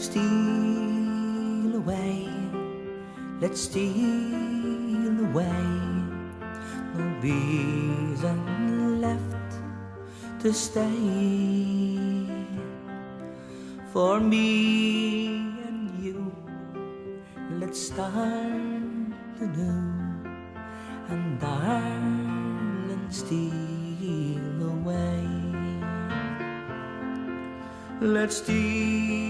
steal away. Let's steal away. No reason left to stay for me and you. Let's start anew and darling steal away. Let's steal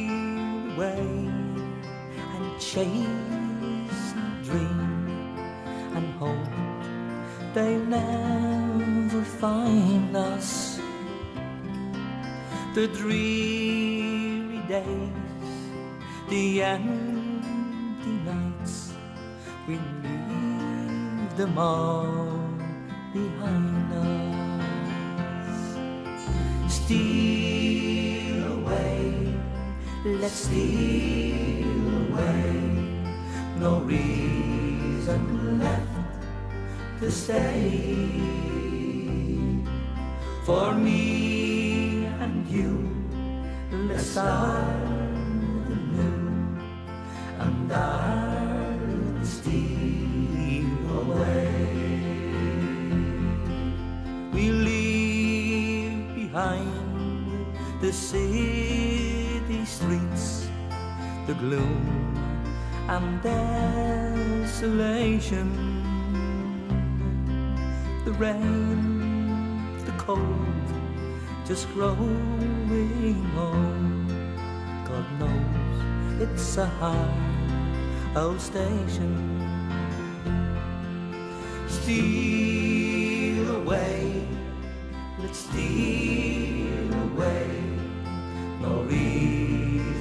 away and chase a dream and hope they never find us. The dreary days, the empty nights, we leave them all behind us. Away, let's steal away. No reason left to stay. For me and you, let's start anew and I'll steal away. We leave behind the streets, the gloom and desolation, the rain, the cold, just growing old. God knows it's a hard old station. Steal away, let's steal away. No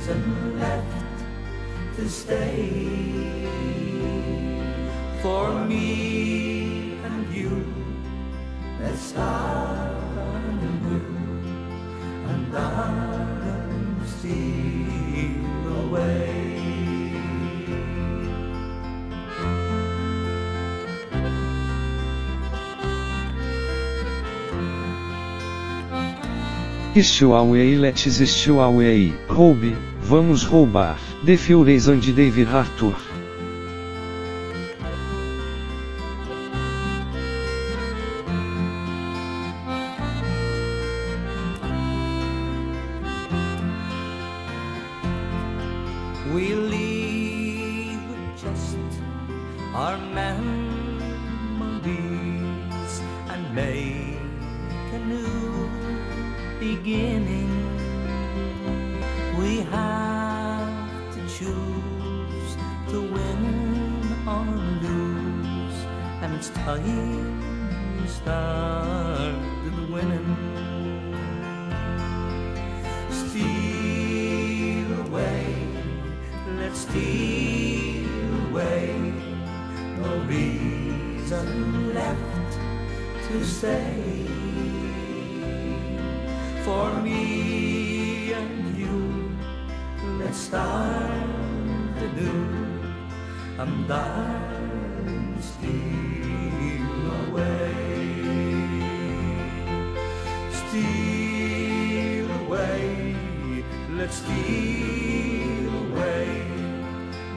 reason left to stay. For me and you, let's start anew and darling steal away. Let's steal away. Roube, vamos roubar. The Furies and David Arthur. We choose to win or lose, and it's time we started winning. Steal away, let's steal away. No reason left to stay. For me you, let's start anew. And darling, steal away. Steal away, let's steal away.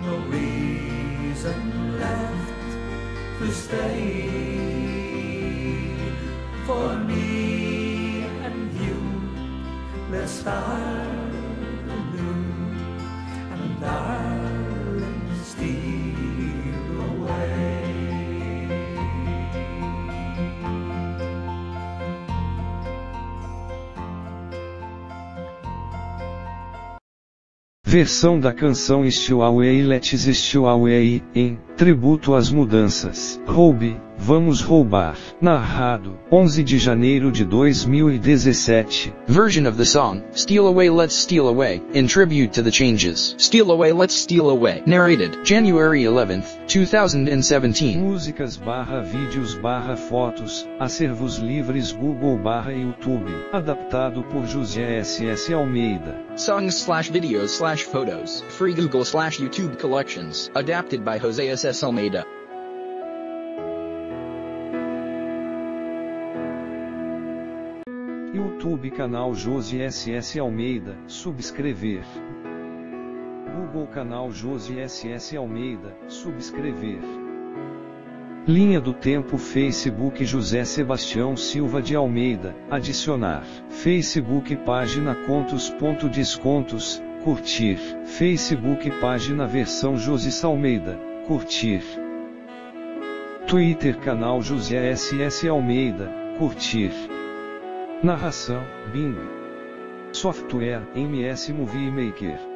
No reason left to stay. For me and you, let's start Versão da canção Steal Away Let's Steal Away, em tributo às mudanças. Roube, vamos roubar. Narrado, 11 de janeiro de 2017. Version of the song, Steal Away Let's Steal Away, in tribute to the changes. Steal Away Let's Steal Away. Narrated, January 11th, 2017. Músicas barra vídeos barra fotos, acervos livres Google barra YouTube, adaptado por José S.S. Almeida. Songs slash videos slash photos. Free Google slash YouTube collections. Adapted by Jose S.S. Almeida. YouTube canal Josi SS Almeida, subscrever. Google Canal Josi SS Almeida, subscrever. Linha do Tempo Facebook José Sebastião Silva de Almeida, adicionar. Facebook página Contos.descontos, curtir. Facebook página versão Josi Almeida, curtir. Twitter canal José SS Almeida, curtir. Narração, Bing. Software, MS Movie Maker.